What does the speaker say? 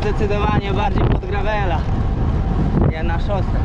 zdecydowanie bardziej pod gravela, nie na szosę.